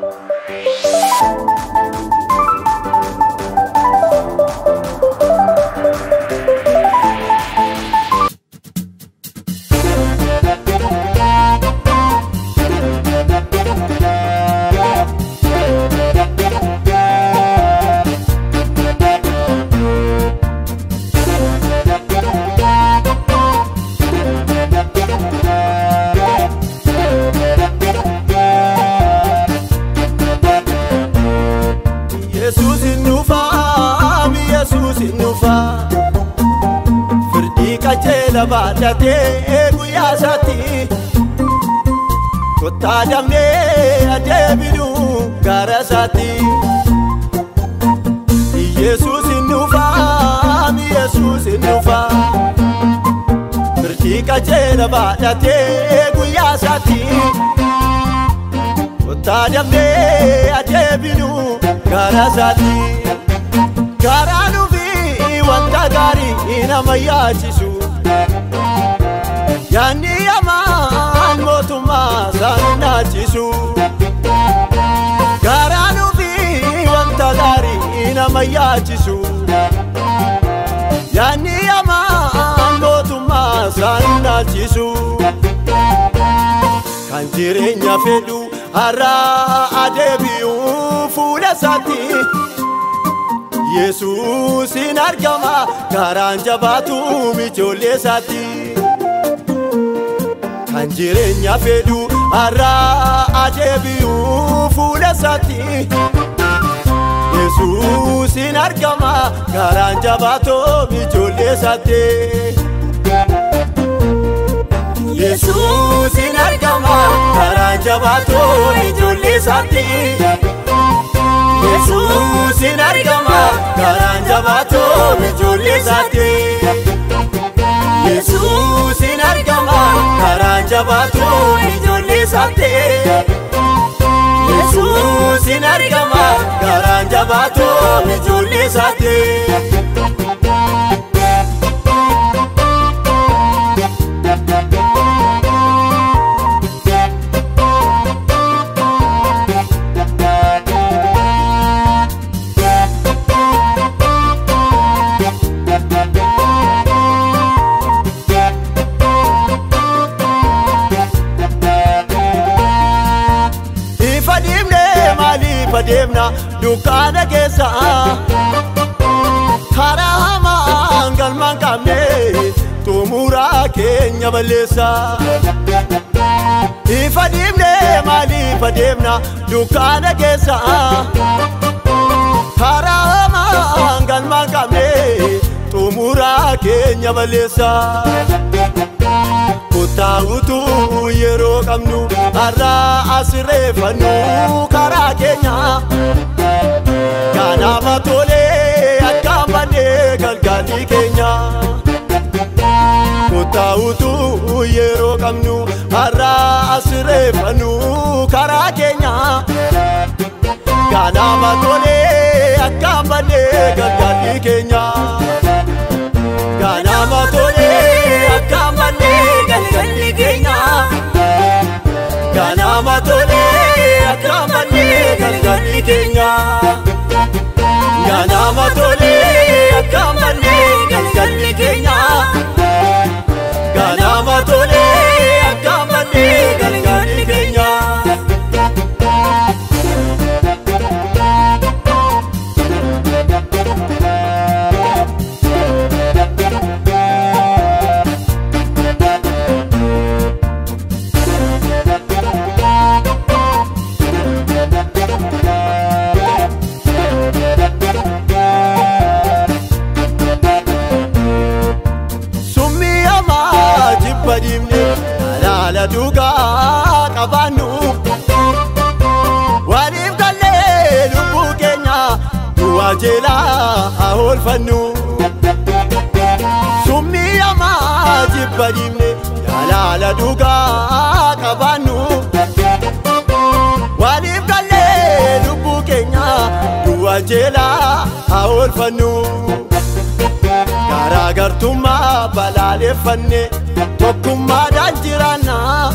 Thank you. labaatatee guyyaa isaatti kottaa dabnee adeebinu gaara isaatti. Yesuus hin dhufaa, Yesuus hin dhufaa. Birtii qajeela guya guyyaa isaatti. Kottaa aje adeebinu gaara isaatti. Gaaraan ofii wanta gari, hin maya jisu. yaanni yamaa mootummaa isaan naachisu. Gaaraan ofii wanta gaarii nama yaachisu. Yaanni yamaa mootummaa isaan naachisu. Kan jireenya fedhu har'a adeebi'uu fuula isaati. Yesuusin argama karaan jabaatu mijoollee isaati. kan jireenya fedhu har'a ajeebi'u fuula isaatti. Yesuusin argama garaan jabaatoo ijoollee isaatti. Yesuusin argama garaan jabaatoo ijoollee isaatti. Yesuusin argama garaan jabaatoo ijoollee isaatti. taatee Yesuus hin argama garaan jabaatoo ijoollee fa deemna dukaana keessa karaa hamaan galmaan qabne xumuraa keenya balleessa. Ifa diimne maaliif adeemna dukaana keessa karaa hamaan galmaan qabne xumuraa keenya balleessa. guddaa utuu yeroo qabnu har'aa asirreeffannu karaa keenya. Kanaaf tolee akka malee galgalii keenya. Guddaa utuu yeroo qabnu har'aa asirreeffannu karaa keenya. Kanaaf tolee akka malee galgalii keenya. Amma tolee akka malee galgalii keenya. Ganaama qajeelaa oolfannu summii hamaa jibba dhiibne yaalaala dhugaa qabaannu waaliif gallee lubbuu keenya duwwaa haa oolfannu garaagartummaa balaaleffanne tokkummaadhaan jiraannaa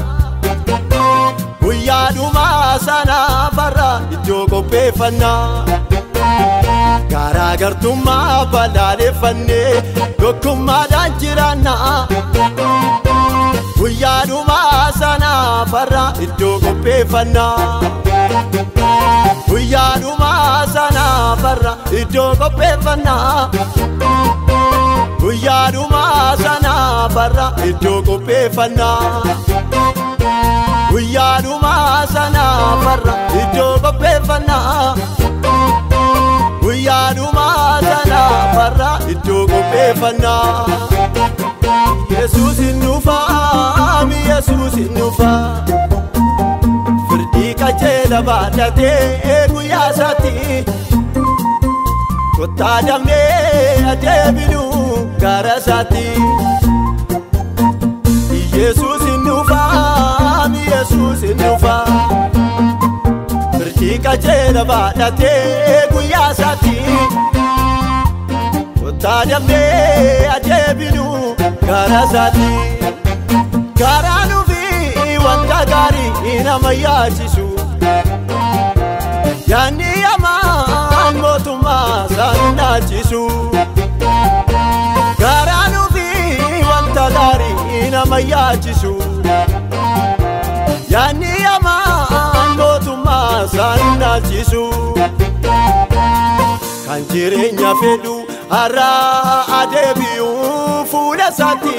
guyyaadhumaa sana barra iddoo qopheeffannaa. karaa gartummaa balaaleffannee tokkummaadhaan jiraanna guyyaa dhumaa sanaa farra iddoo qopheeffanna guyyaa dhumaa sanaa farra iddoo qopheeffanna guyyaa dhumaa sanaa farra iddoo qopheeffanna guyyaa dhumaa sanaa farra iddoo qopheeffanna. lafarraa iddoo qopheeffannaa Yesuus hin dhufaami Yesuus hin dhufa firdii qajeela baadhatee guyyaa isaatti kottaa damnee adeebinu gaara isaatti Yesuus hin dhufaami Yesuus hin dhufa firdii qajeela baadhatee guyyaa isaatti. Taadamnee ajaa'ibinu karaa isaati. Karaa nuufii wanta gaarii nama yaachisu. Yaanni hamaan mootummaa isaan nu Karaa nuufii wanta gaarii nama yaachisu. Yaanni hamaan mootummaa isaan naachisu. Kan jireenya fedhu. har'aa adeebi'uu fuula isaatti.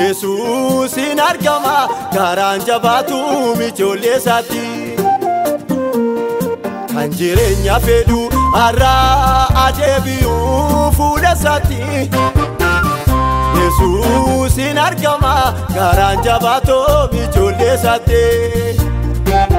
Yesuusin argama karaan jabaatu mijoollee isaatti. Kan jireenya fedhu har'aa adeebi'uu fuula isaatti. Yesuusin argama karaan jabaatu mijoollee isaatti.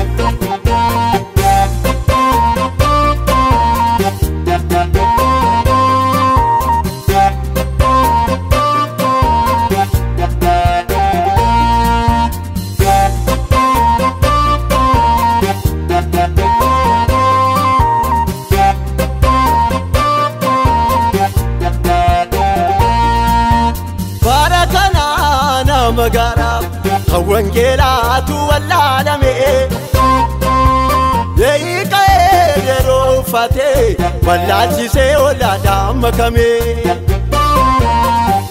magaalaaf kan wangeelaatu wallaalame yeeqa'ee yeroo uffatee wallaalchisee olaadhaan makame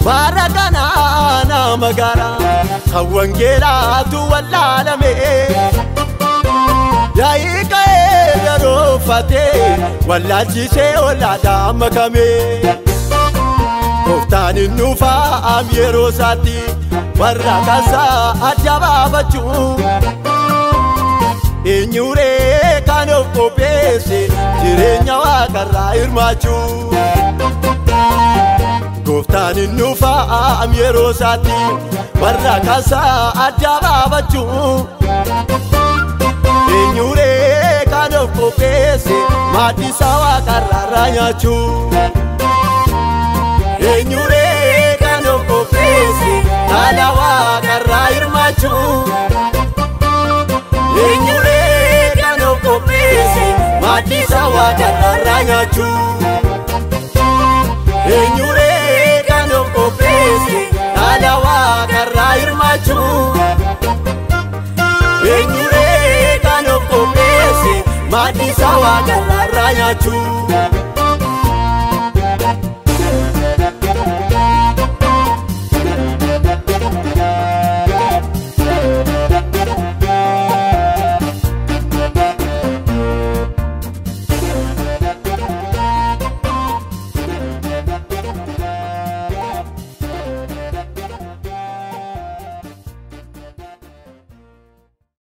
bara kanaana magaalaa kan wangeelaatu wallaalame yeeqa'ee yeroo uffatee wallaalchisee olaadhaan makame. gooftaan hin nuufaam yeroo isaatti warra kaasaa ajjabaafachuu eenyuree kan of qopheesse jireenya waaqarraa hirmaachuu. Koftan hin nuufaam yeroo isaatti warra kaasaa ajjabaafachuu. Eenyuree kan of qopheesse maatii isaa waaqarraa irraa nyaachuu. eenyuree kan okkofeesse haala waaqarraa hirmaachuu eenyuree kan kan okkofeesse haala waaqarraa hirmaachuu eenyuree